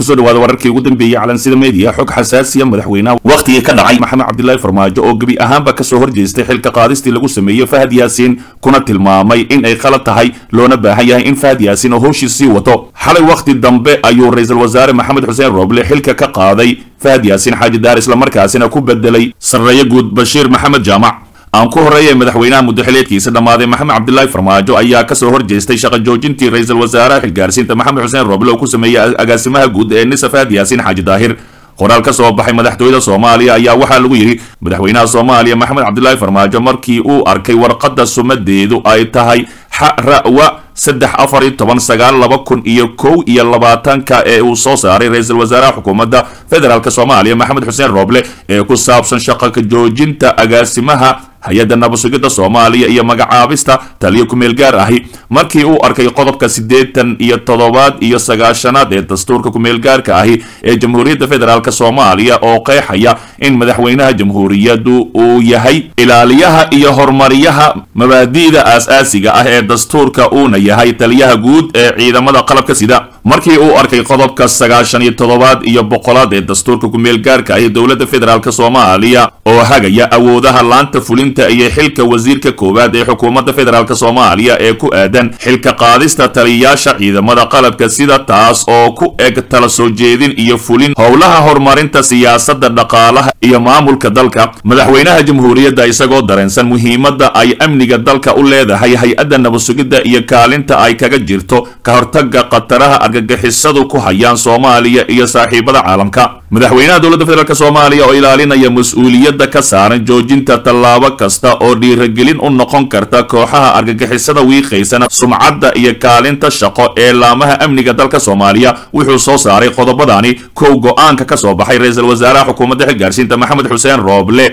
ku soo dhawaada wararkii ugu dambeeyey calansida meediya xog xasaasiya madaxweynaha wakhtigii ka dhacay. Maxamed cabdilaahi farmaajo oo gebi ahaanba ka soo horjeestay xilka qaadistii lagu sameeyey fahad yaasiin kuna tilmaamay in ay qalad tahay loona baahan yahay in fahad yaasiin oo howshii sii wato. Xalay wakhti dambe ayuu ra'iisul wasaare maxamed xuseen roble xilka ka qaaday fahad yaasiin xaaji daar islamarkaasina ku bedelay sarreeye guud bashiir maxamed jaamac aan ku horreeyay madaxweynaha muddaxileedkiisa dhammaaday maxamed cabdilaahi farmaajo ayaa ka soo horjeestay shaqa joojintii ra'iisul wasaaraha xilgaarsiinta maxamed xuseen roble oo ku sameeyey agaasimaha guud ee nisa fahad yaasiin xaaji daahir. Qoraal ka soo baxay madaxtooyada soomaaliya ayaa waxaa lagu yidhi madaxweynaha soomaaliya maxamed cabdilaahi farmaajo markii uu arkay warqadda sumadeedu ay tahay xarawa saddex afar iyo toban sagaal laba kun iyo kow iyo labaatanka ee uu soo saaray ra'iisul wasaaraha xukuumadda federaalk soomaaliya maxamed xuseen roble ee ku saabsan shaqa ka joojinta agaasimaha hay'adda nabasugidda soomaaliya iyo magacaabista taliyo kumeel gaar ahi. Markii uu arkay qodobka siddeetan iyo toddobaad iyo sagaashanaad ee dastuurka kumeel gaarka ahi ee jamhuuriyadda federaalk soomaaliya oo qeexaya in madaxweynaha jamhuuriyaddu uu yahay ilaaliyaha iyo horumariyaha mabaadi'da aas-aasiga ah ee dastuurka uuna yahay taliyaha guud ee ciidamada qalabka sida markii uu arkay qodobka sagaashan iyo toddobaad iyo boqolaad ee dastuurka kumeel gaarka ahi dowladda federaalk soomaaliya oo hagaya awoodaha laanta fulinta iyo xilka wasiirka koowaad ee xukuumadda federaalk soomaaliya ee ku aadan xilka qaadista taliyayaasha ciidamada qalabka sida taas oo ku eg tala soo jeedin iyo fulin howlaha horumarinta siyaasadda dhaqaalaha iyo maamulka dalka. Madaxweynaha jamhuuriyadda isagoo dareensan muhiimadda ay amniga dalka u leedahay hay'adda nabasugidda iyo kaalinta ay kaga jirto ka hortaga khataraha argagixisadu ku hayaan soomaaliya iyo saaxiibada caalamka. Madaxweynaha dowladda federaalk soomaaliya oo ilaalinaya mas'uuliyadda ka saaran joojinta tallaabo kasta oo dhiiragelin u noqon karta kooxaha argagixisada wiiqaysana sumcadda iyo kaalinta shaqo ee laamaha amniga dalka soomaaliya. Wuxuu soo saaray qodobadani kow go'aanka ka soo baxay ra'iisul wasaaraha xukuumadda xilgaarsiinta maxamed xuseen rooble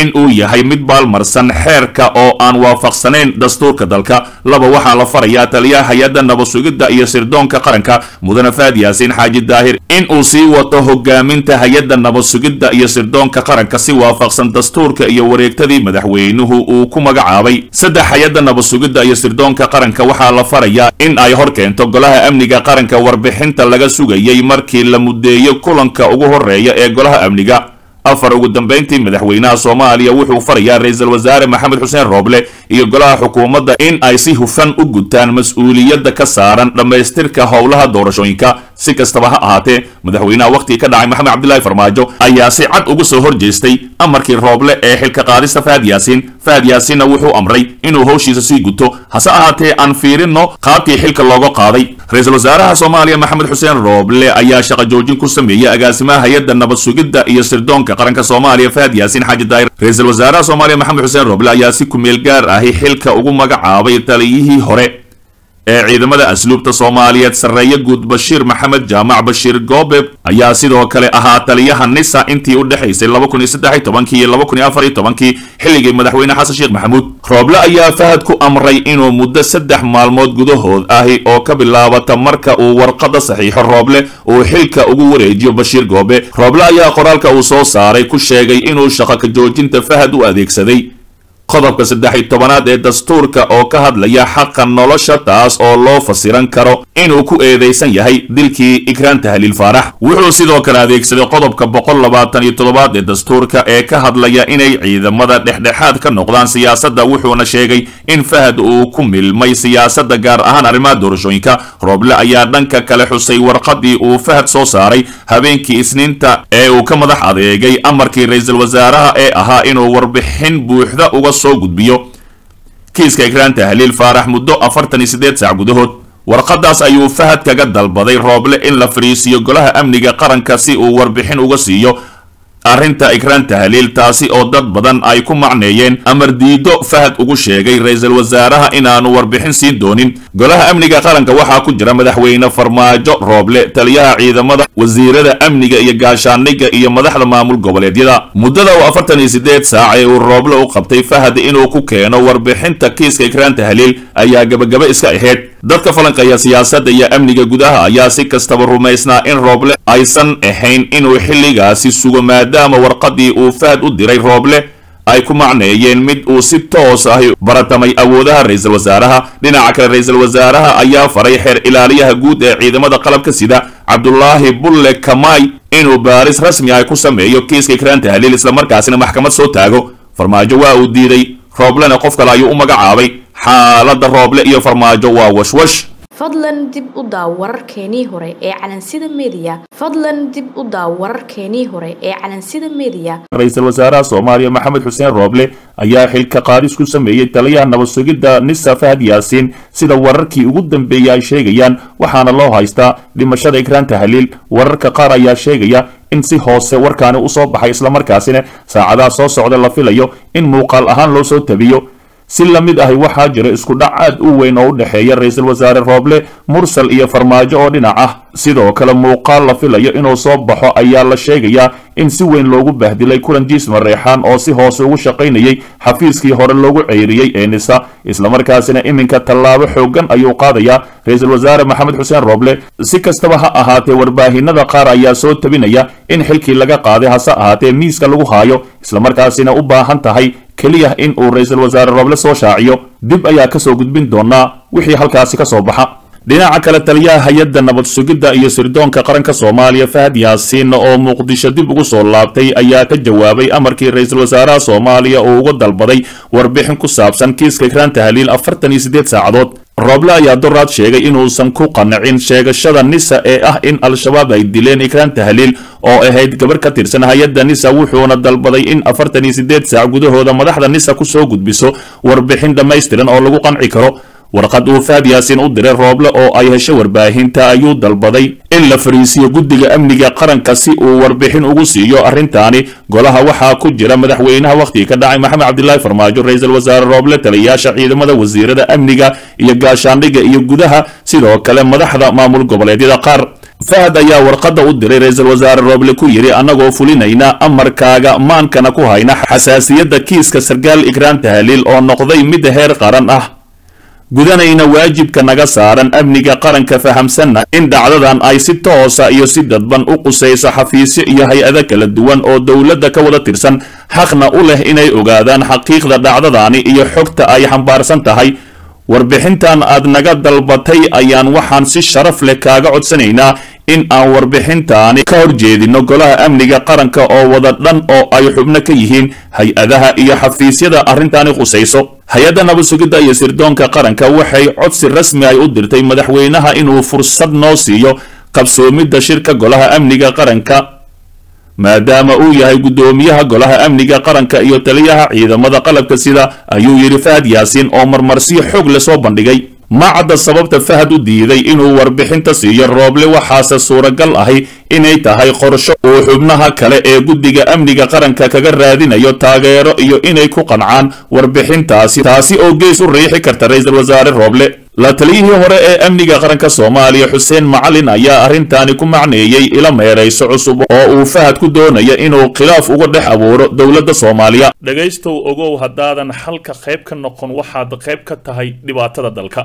in uu yahay mid baalmarsan xeerka oo aan waafaqsanayn dastuurka dalka. Laba waxaa la farayaa taliyaha hay'adda nabasugidda iyo sirdoonka qaranka mudane faad yaasiin xaaji daahir in uu sii wato hogaaminta hay'adda nabasugidda iyo sirdoonka qaranka si waafaqsan dastuurka iyo wareegtadii madaxweynuhu uu ku magacaabay. Saddex hay'adda nabasugidda iyo sirdoonka qaranka waxaa la farayaa in ay hor keento golaha amniga qaranka warbixinta laga sugayay markii la mudeeyo kulanka ugu horreeya ee golaha amniga afar ugu dambayntii madaxweynaha soomaaliya wuxuu farayaa ra'iisul wasaare maxamed xuseen rooble iyo golaha xukuumadda in ay si hufan u gutaan mas'uuliyadda ka saaran dhammaystirka howlaha doorashooyinka. Si kastaba ha ahaatee madaxweynaha wakhtigii ka dhacay maxamed cabdilaahi farmaajo ayaa si cad uga soo horjeestay amarkii rooble ee xilka qaadista fahad yaasiin fahad yaasiinna wuxuu amray inuu howshiisa sii guto hase ahaatee aan fiirinno qaabkii xilka looga qaaday. Ra'iisul wasaaraha soomaaliya maxamed xuseen rooble ayaa shaqa joojin ku sameeyey agaasimaha hay'adda nabad sugidda iyo sirdoonka qaranka soomaaliya fahad yaasiin xaaji daahir ra'iisul wasaaraha soomaaliya maxamed xuseen rooble ayaa si kumeel gaar ahi xilka ugu magacaabay taliyihii hore ee ciidamada asluubta soomaaliyeed sarreeye guud bashiir maxamed jaamac bashiir goobe ayaa sidoo kale ahaa taliyaha nisa intii u dhexaysay iyo xilligii madaxweyne xasan sheekh maxamuud. Rooble ayaa fahad ku amray inuu muddo saddex maalmood gudahood ahi oo ka bilaabata marka uu warqadda saxiixo rooble uu xilka ugu wareejiyo bashiir goobe rooble ayaa qoraalka uu soo saaray ku sheegay inuu shaqo ka joojinta fahad u adeegsaday qodobka saddex iyo tobanaad ee dastuurka oo ka hadlaya xaqa nolosha taas oo loo fasiran karo inuu ku eedaysan yahay dilkii ikraan tahliil faarax. Wuxuu sidoo kale adeegsaday qodobka boqol labaatan iyo toddobaad ee dastuurka ee ka hadlaya inay ciidamada dhexdhexaad ka noqdaan siyaasadda wuxuuna sheegay in fahad uu ku milmay siyaasadda gaar ahaan arrimaha doorashooyinka. Rooble ayaa dhanka kale xusay warqadii uu fahad soo saaray habeenkii isniinta ee uu ka madax adeegay amarkii ra'iisul wasaaraha ee ahaa inuu warbixin buuxda uga soo gudbiyo. Kiiska ikraan tahliil faarax muddo afartan iyo siddeed saac gudahood. Warqadaas ayuu fahad kaga dalbaday rooble in la fariisiyo golaha amniga qaranka si uu warbixin uga siiyo arrinta ikraan tahliil taasi oo dad badan ay ku macneeyeen amar diido fahad ugu sheegay ra'iisul wasaaraha inaanu warbixin siin doonin. Golaha amniga qaranka waxaa ku jira madaxweyne farmaajo rooble taliyaha ciidamada wasiirada amniga iyo gaashaaniga iyo madaxda maamul goboleedyada. Muddada uu afartan iyo siddeed saac ee uu rooble u qabtay fahad inuu ku keeno warbixinta kiiska ikraan tahliil ayaa gabagaba iska ahayd dadka falanqeeya siyaasadda iyo amniga gudaha ayaa si kastaba rumaysnaa in rooble aysan ahayn inuu xilligaasi sugo maadaama warqadii uu fahad u diray rooble ay ku macneeyeen mid uu si toos ahi baratamay awoodaha ra'iisul wasaaraha. Dhinaca kale ra'iisul wasaaraha ayaa faray xeer ilaaliyaha guud ee ciidamada qalabka sida cabdulaahi bulle kamay inuu baaris rasmi ah ku sameeyo kiiska ikraan tahliil islamarkaasina maxkamad soo taago. Farmaajo waa uu diiday rooblena qof kale ayuu u magacaabay xaaladda rooble iyo farmaajo waa washwash. Fadlan dib u daaw wararkeenii hore ee calansida meediya fadlan dib u daaw wararkeenii hore ee calansida meediya ra'iisul wasaaraha soomaaliya maxamed xuseen rooble ayaa xilka qaadis ku sameeyey taliyaha nabad sugidda nisa fahad yaasiin sida wararkii ugu dambeeyey ay sheegayaan waxaana loo haystaa dhimashada ikraan tahliil wararka qaar ayaa sheegaya in si hoose warkaani u soo baxay islamarkaasina saacadaha soo socda la filayo in muuqaal ahaan loo soo tabiyo si la mid ahi waxaa jira isku dhac aad u weyn oo u dhexeeya ra'iisul wasaare rooble mursal iyo farmaajo oo dhinac ah sidoo kale muuqaal la filayo inuu soo baxo ayaa la sheegayaa in si weyn loogu bahdilay kulan jiis mareexaan oo si hoose ugu shaqaynayay xafiiskii hore loogu ceyriyey ee nisa islamarkaasina iminka tallaabo xoogan ayuu qaadayaa ra'iisul wasaare maxamed xuseen rooble. Si kastaba ha ahaatee warbaahinada qaar ayaa soo tabinaya in xilkii laga qaaday hase ahaatee miiska lagu haayo. Islamarkaasina u baahan tahay keliya in uu ra'iisul wasaare rooble soo shaaciyo dib ayaa ka soo gudbin doonaa wixii halkaasi ka soo baxa. Dhinaca kale taliyaha hay'adda nabad sugidda iyo sirdoonka qaranka soomaaliya fahad yaasiin oo muqdisho dib ugu soo laabtay ayaa ka jawaabay amarkii ra'iisul wasaaraha soomaaliya uu uga dalbaday warbixin ku saabsan kiiska ikraan tahliil afartan iyo siddeed saacadood. Rooble ayaa doraad sheegay inuusan ku qanacin sheegashada nisa ee ah in al-shabaab ay dileen ikraan tahliil oo ahayd gabar ka tirsan hay'adda nisa wuxuuna dalbaday in afartan iyo siddeed saac gudahooda madaxda nisa ku soo gudbiso warbixin dhammaystiran oo lagu qanci karo. Warqad uu fahad yaasiin u diray rooble oo ay heshay warbaahinta ayuu dalbaday in la fariisiyo guddiga amniga qaranka si uu warbixin ugu siiyo arrintaani golaha waxaa ku jira madaxweynaha wakhtigii ka dhacay maxamed cabdilaahi farmaajo ra'iisul wasaare rooble taliyayaasha ciidamada wasiirada amniga iyo gaashaandhigga iyo gudaha. Sidoo kale madaxda maamul goboleedyada qaar fahad ayaa warqadda u diray ra'iisul wasaare rooble ku yidhi annagoo fulinayna amarkaaga maankana ku hayna xasaasiyadda kiiska sarkaal ikraan tahliil oo noqday mid heer qaran ah. Gudanayna waajibka naga saaran amniga qaranka fahamsanna in dhacdadan ay si toosa iyo si dadban u qusayso xafiisyo iyo hay'ado kala duwan oo dowladda ka wada tirsan xaqna u leh inay ogaadaan xaqiiqda dhacdadaani iyo xogta ay xambaarsan tahay warbixintan aad naga dalbatay ayaan waxaan si sharaf leh kaaga codsanaynaa in aan warbixintaani ka horjeedino golaha amniga qaranka oo wada dhan oo ay xubno ka yihiin hay'adaha iyo xafiisyada arrintaani khusayso. Hay'adda nabad sugidda iyo sirdoonka qaranka waxay codsi rasmi ay u dirtay madaxweynaha inuu fursad noo siiyo qabsoomidda shirka golaha amniga qaranka maadaama uu yahay guddoomiyaha golaha amniga qaranka iyo taliyaha ciidamada qalabka sida ayuu yidhi fahad yaasiin oo marmarsiyo xoog le soo bandhigay. Ma cadda sababta fahad u diiday inuu warbixinta siiyo rooble waxaase suuragal ahi inay tahay qorsho uu xubnaha kale ee guddiga amniga qaranka kaga raadinayo taageero iyo inay ku qancaan warbixintaasi taasi oo gees u riixi karta ra'iisul wasaare rooble la taliyihii hore ee amniga qaranka soomaaliya xuseen macalin ayaa arrintaani ku macneeyey ila meerayso cusub oo uu fahad ku doonaya inuu khilaaf uga dhex abuuro dowladda soomaaliya. Dhegaystow ogow haddaadan xalka qayb ka noqon waxaad qayb ka tahay dhibaatada dalka